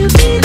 you be